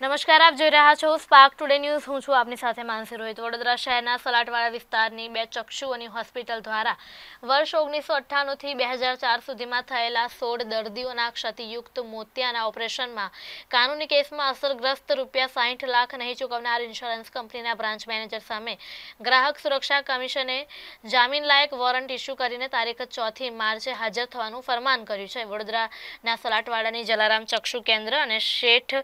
નમસ્કાર, આપ જોઈ રહ્યા છો સ્પાર્ક ટુડે ન્યૂઝ હું છું આપની સાથે માનસી રોહિત. વડોદરા શહેરના સલાટવાડા વિસ્તારની બે ચક્ષુઓની હોસ્પિટલ દ્વારા વર્ષ ઓગણીસો અઠ્ઠાણુંથી બે હજાર ચાર સુધીમાં થયેલા સોળ દર્દીઓના ક્ષતિયુક્ત મોતિયાના ઓપરેશનમાં કાનૂની કેસમાં અસરગ્રસ્ત રૂપિયા સાહીઠ લાખ નહીં ચૂકવનાર ઇન્સ્યોરન્સ કંપનીના બ્રાન્ચ મેનેજર સામે ગ્રાહક સુરક્ષા કમિશને જામીન લાયક વોરંટ ઇસ્યુ કરીને તારીખ ચોથી માર્ચે હાજર થવાનું ફરમાન કર્યું છે. વડોદરાના સલાટવાડાની જલારામ ચક્ષુ કેન્દ્ર અને શેઠ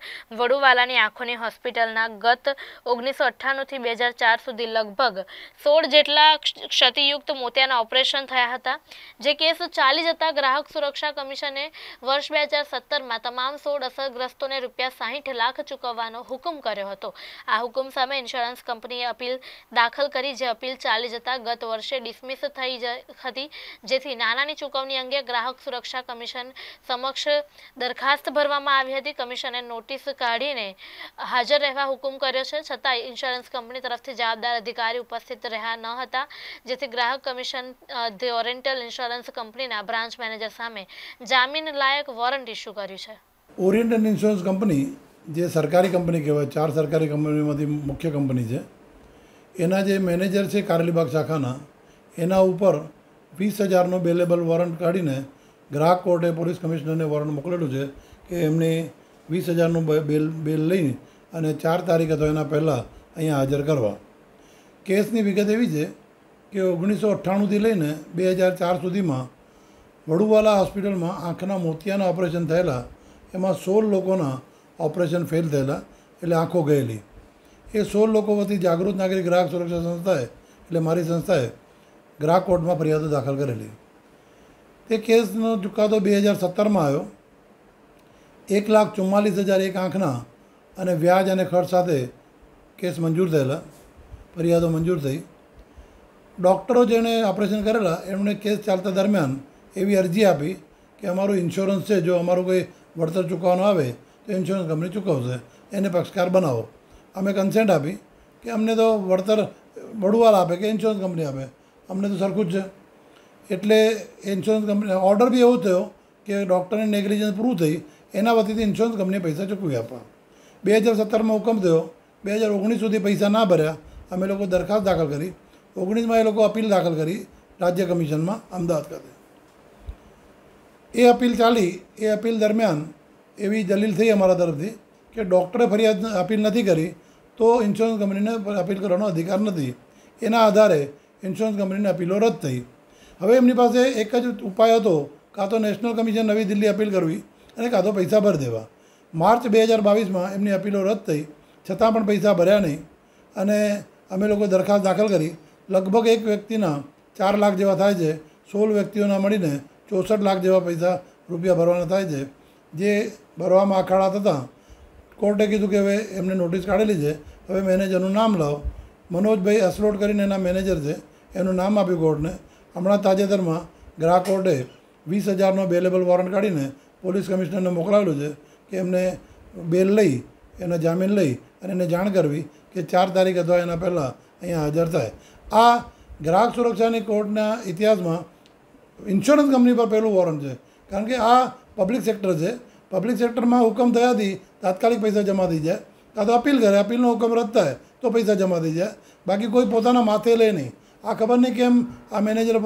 વડુવાલાની આંખોની હોસ્પિટલના ગત ઓગણીસો અઠ્ઠાણુંથી બે હજાર ચાર સુધી લગભગ સોળ જેટલા ક્ષ- ક્ષતિયુક્ત મોતિયાના ઓપરેશન થયા હતા. જે કેસ ચાલી જતા ગ્રાહક સુરક્ષા કમિશને વર્ષ બે હજાર સત્તરમાં તમામ સોળ અસરગ્રસ્તોને રૂપિયા સાહીઠ લાખ ચૂકવવાનો હુકમ કર્યો હતો. આ હુકમ સામે ઇન્સ્યોરન્સ કંપનીએ અપીલ દાખલ કરી, જે અપીલ ચાલી જતા ગત વર્ષે ડિસમિસ થઈ હતી. જેથી નાણાંની ચૂકવણી અંગે ગ્રાહક સુરક્ષા કમિશન સમક્ષ દરખાસ્ત ભરવામાં આવી હતી. કમિશને નોટિસ કાઢીને હાજર રહેવા હુકમ કર્યો છે. છતાં ઇન્સ્યોરન્સ કંપની તરફથી જવાબદાર અધિકારી ઉપસ્થિત રહ્યા ન હતા, જેથી ગ્રાહક કમિશન ધી ઓરિએન્ટલ ઇન્સ્યોરન્સ કંપનીના બ્રાન્ચ મેનેજર સામે જામીન લાયક વોરંટ ઇસ્યુ કર્યું છે. ઓરિયન્ટલ ઇન્સ્યોરન્સ કંપની જે સરકારી કંપની કહેવાય, ચાર સરકારી કંપનીમાંથી મુખ્ય કંપની છે, એના જે મેનેજર છે કારેલીબાગ શાખાના, એના ઉપર વીસ હજારનો બેલેબલ વોરંટ કાઢીને ગ્રાહક કોર્ટે પોલીસ કમિશનરને વોરંટ મોકલેલું છે કે એમને વીસ હજારનું બેલ બેલ લઈ અને ચાર તારીખ અથવા એના પહેલાં અહીંયા હાજર કરવા. કેસની વિગત એવી છે કે ઓગણીસો અઠ્ઠાણુંથી લઈને બે હજાર ચાર સુધીમાં વડુવાલા હોસ્પિટલમાં આંખના મોતિયાના ઓપરેશન થયેલા, એમાં સોળ લોકોના ઓપરેશન ફેલ થયેલા, એટલે આંખો ગયેલી. એ સોળ લોકો વતી જાગૃત નાગરિક ગ્રાહક સુરક્ષા સંસ્થાએ, એટલે મારી સંસ્થાએ ગ્રાહક કોર્ટમાં ફરિયાદો દાખલ કરેલી. તે કેસનો ચુકાદો બે હજાર સત્તરમાં આવ્યો. એક લાખ ચુમ્માલીસ હજાર એક આંખના અને વ્યાજ અને ખર્ચ સાથે કેસ મંજૂર થયેલા, ફરિયાદો મંજૂર થઈ. ડૉક્ટરો જેણે ઓપરેશન કરેલા, એમણે કેસ ચાલતા દરમિયાન એવી અરજી આપી કે અમારું ઇન્સ્યોરન્સ છે, જો અમારું કોઈ વળતર ચૂકવવાનું આવે, તો ઇન્સ્યોરન્સ કંપની ચૂકવશે, એને પક્ષકાર બનાવો. અમે કન્સેન્ટ આપી કે અમને તો વળતર વડુવાલ આપે કે ઇન્સ્યોરન્સ કંપની આપે. અમને તો સરખું જ છે. એટલે ઇન્સ્યોરન્સ કંપની ઓર્ડર બી એવો થયો કે ડૉક્ટરની નેગ્લિજન્સ પૂરું થઈ એના વતીથી ઇન્સ્યોરન્સ કંપનીએ પૈસા ચૂકવી આપવા બે હજાર સત્તરમાં હુકમ થયો. બે હજાર ઓગણીસ સુધી પૈસા ના ભર્યા. અમે લોકો દરખાસ્ત દાખલ કરી. ઓગણીસમાં એ લોકો અપીલ દાખલ કરી રાજ્ય કમિશનમાં અમદાવાદ ખાતે. એ અપીલ ચાલી. એ અપીલ દરમિયાન એવી દલીલ થઈ અમારા તરફથી કે ડૉક્ટરે ફરિયાદ અપીલ નથી કરી, તો ઇન્સ્યોરન્સ કંપનીને અપીલ કરવાનો અધિકાર નથી. એના આધારે ઇન્સ્યોરન્સ કંપનીની અપીલો રદ થઈ. હવે એમની પાસે એક જ ઉપાય હતો. કાં તો નેશનલ કમિશન નવી દિલ્હી અપીલ કરવી અને કાં તો પૈસા ભરી દેવા. માર્ચ બે હજાર બાવીસમાં એમની અપીલો રદ થઈ. છતાં પણ પૈસા ભર્યા નહીં. અને અમે લોકો દરખાસ્ત દાખલ કરી. લગભગ એક વ્યક્તિના ચાર લાખ જેવા થાય છે. સોળ વ્યક્તિઓના મળીને ચોસઠ લાખ જેવા પૈસા રૂપિયા ભરવાના થાય છે. જે ભરવામાં અખાડા થતાં કોર્ટે કીધું કે હવે એમને નોટિસ કાઢેલી છે. હવે મેનેજરનું નામ લાવો. મનોજભાઈ અસલોટ કરીને એના મેનેજર છે. એનું નામ આપ્યું કોર્ટને. હમણાં તાજેતરમાં ગ્રાહક કોર્ટે વીસ હજારનો બેલેબલ વોરંટ કાઢીને પોલીસ કમિશનરને મોકલાવેલું છે કે એમને બેલ લઈ, એના જામીન લઈ અને એને જાણ કરવી કે ચાર તારીખ અથવા એના પહેલાં અહીંયા હાજર થાય. આ ગ્રાહક સુરક્ષાની કોર્ટના ઇતિહાસમાં ઇન્સ્યોરન્સ કંપની પર પહેલું વોરંટ છે. કારણ કે આ પબ્લિક સેક્ટર છે. પબ્લિક સેક્ટરમાં હુકમ થયાથી તાત્કાલિક પૈસા જમા થઈ જાય. કાં તો અપીલ કરે, અપીલનો હુકમ રદ થાય, તો પૈસા જમા થઈ જાય. બાકી કોઈ પોતાના માથે લે નહીં. આ ખબર નહીં કેમ આ મેનેજર